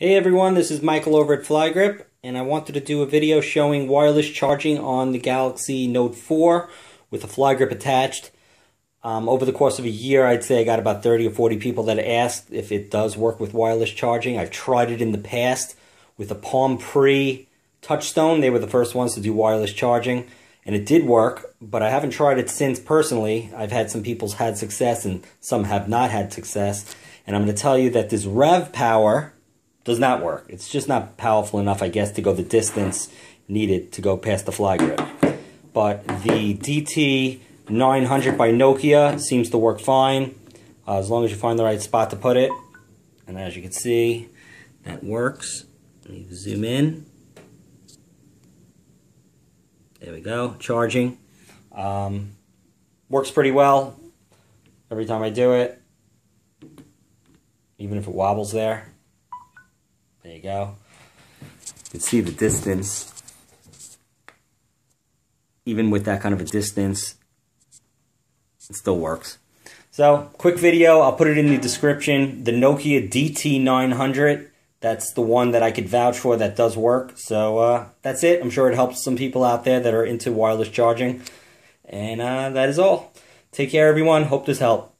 Hey everyone, this is Michael over at FlyGrip, and I wanted to do a video showing wireless charging on the Galaxy Note 4 with a FlyGrip attached. Um, over the course of a year, I'd say I got about 30 or 40 people that asked if it does work with wireless charging. I've tried it in the past with a Palm Pre Touchstone. They were the first ones to do wireless charging, and it did work, but I haven't tried it since personally. I've had some people's had success, and some have not had success. And I'm going to tell you that this RAVPower does not work. It's just not powerful enough, I guess, to go the distance needed to go past the FlyGrip. But the DT900 by Nokia seems to work fine, uh, as long as you find the right spot to put it. And as you can see, that works. Let me zoom in. There we go, charging. Um, works pretty well every time I do it, even if it wobbles there. There you go. You can see the distance. Even with that kind of a distance, it still works. So, quick video. I'll put it in the description. The Nokia DT900. That's the one that I could vouch for that does work. So, uh, that's it. I'm sure it helps some people out there that are into wireless charging. And uh, that is all. Take care, everyone. Hope this helped.